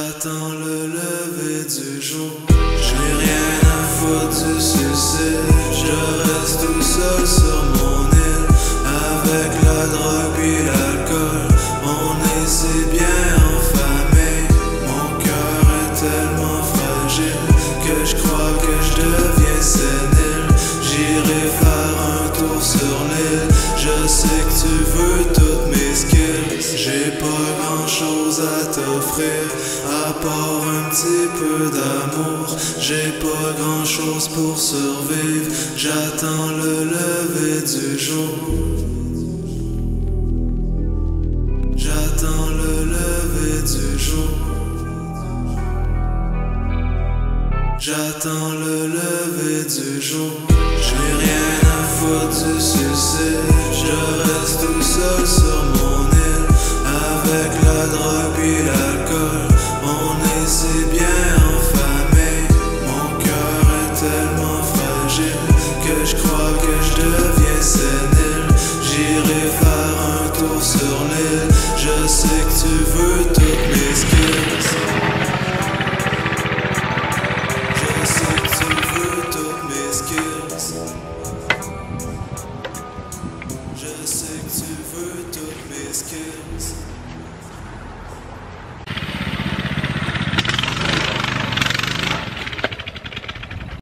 J'attends le lever du jour. J'ai rien à foutre du succès. Je reste tout seul sur mon île. Avec la drogue et l'alcool, on est si bien en famille. Mon cœur est tellement fragile que je crois que je deviens sénile. J'irai faire un tour sur l'île. Je sais que tu veux à part un petit peu d'amour. J'ai pas grand chose pour survivre. J'attends le lever du jour. J'attends le lever du jour. J'attends le lever du jour. J'ai rien à foutre du suicide. Je reste tout seul sur mon île. Avec la drogue et l'alcool. sais que tu veux toutes mes skills. Je sais que tu veux toutes mes skills. Je sais que tu veux toutes mes skills.